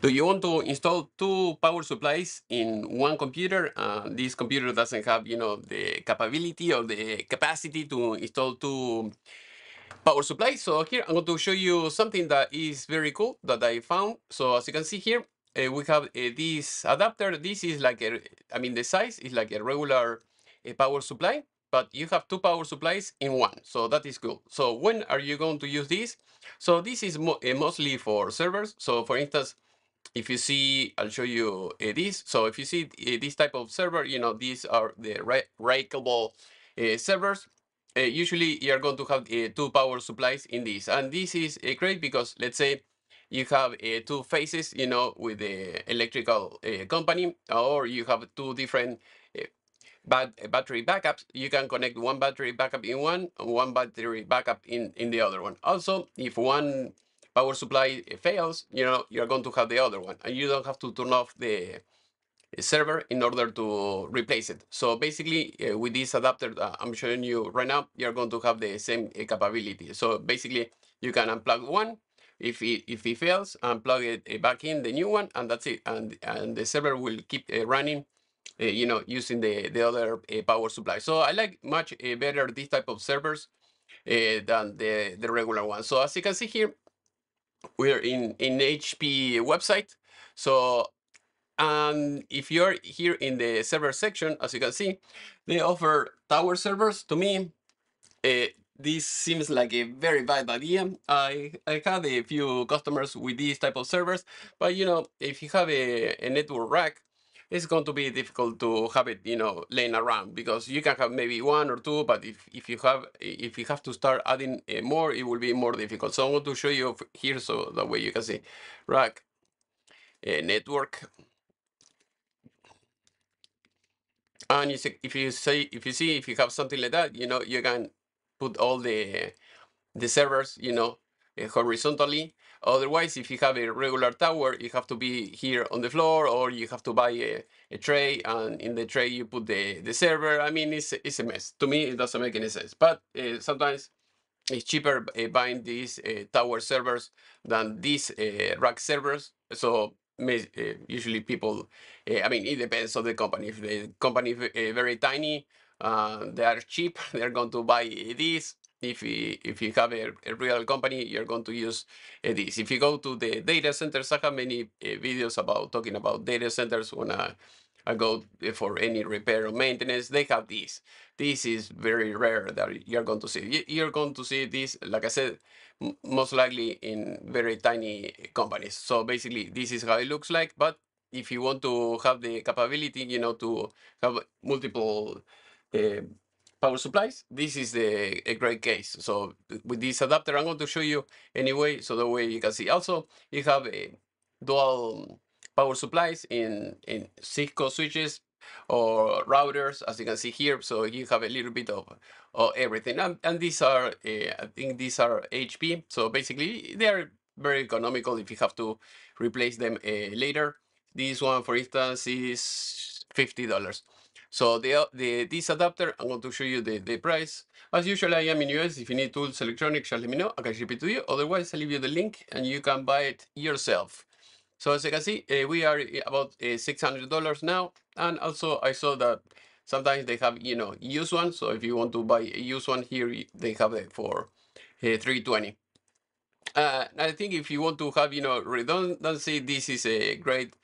Do you want to install two power supplies in one computer? Uh, this computer doesn't have, you know, the capability or the capacity to install two power supplies. So here I'm going to show you something that is very cool that I found. So as you can see here, uh, we have uh, this adapter. This is like a, I mean, the size is like a regular uh, power supply, but you have two power supplies in one. So that is cool. So when are you going to use this? So this is mo uh, mostly for servers. So for instance, if you see, I'll show you uh, this. So if you see uh, this type of server, you know, these are the rackable uh, servers. Uh, usually you're going to have two power supplies in this. And this is great because let's say you have two phases, you know, with the electrical company, or you have two different bat battery backups, you can connect one battery backup in one one battery backup in, in the other one. Also, if one power supply fails, you know, you're going to have the other one and you don't have to turn off the server in order to replace it. So basically uh, with this adapter that I'm showing you right now, you're going to have the same uh, capability. So basically you can unplug one if it, if it fails, unplug it uh, back in the new one and that's it. And, and the server will keep uh, running uh, you know, using the, the other uh, power supply. So I like much better this type of servers than the, the regular one. So as you can see here, we're in in HP website. So and if you're here in the server section, as you can see, they offer tower servers. To me, uh, this seems like a very bad idea. I, I had a few customers with these type of servers, but you know, if you have a, a network rack, it's going to be difficult to have it, you know, laying around because you can have maybe one or two, but if, if you have if you have to start adding uh, more, it will be more difficult. So I'm going to show you here so that way you can see rack uh, network. And you see, if you say if you see if you have something like that, you know, you can put all the the servers, you know, uh, horizontally Otherwise, if you have a regular tower, you have to be here on the floor or you have to buy a, a tray and in the tray you put the, the server. I mean, it's, it's a mess. To me, it doesn't make any sense. But uh, sometimes it's cheaper uh, buying these uh, tower servers than these uh, rack servers. So uh, usually people, uh, I mean, it depends on the company. If the company is very tiny, they are cheap, they're going to buy these if you, if you have a, a, real company, you're going to use uh, this. If you go to the data centers, I have many uh, videos about talking about data centers when I, I go for any repair or maintenance, they have this. This is very rare that you're going to see. You're going to see this, like I said, most likely in very tiny companies. So basically, this is how it looks like. But if you want to have the capability, you know, to have multiple uh, power supplies, this is the, a great case. So with this adapter, I'm going to show you anyway, so the way you can see. Also, you have a dual power supplies in, in Cisco switches or routers, as you can see here. So you have a little bit of, of everything. And, and these are, uh, I think these are HP. So basically, they are very economical if you have to replace them uh, later. This one, for instance, is $50. So the, the this adapter, I'm going to show you the, the price. As usual, I am in US. If you need tools, electronics, just let me know. I can ship it to you. Otherwise, I'll leave you the link and you can buy it yourself. So as you can see, uh, we are eh, about uh, $600 now. And also I saw that sometimes they have, you know, used one. So if you want to buy a used one here, they have it for uh, 320 uh, I think if you want to have, you know, redundancy, this is a great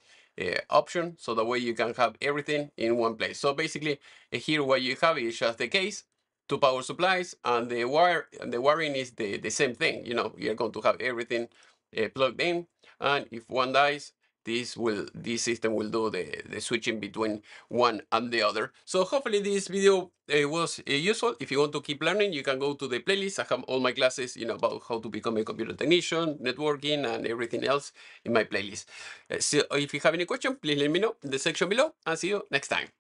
uh, option so that way you can have everything in one place. So basically here what you have is just the case two power supplies and the wire and the wiring is the the same thing you know you're going to have everything uh, plugged in and if one dies this will this system will do the the switching between one and the other. So hopefully this video uh, was uh, useful. If you want to keep learning you can go to the playlist. I have all my classes you know about how to become a computer technician networking and everything else in my playlist. Uh, so if you have any question please let me know in the section below. And see you next time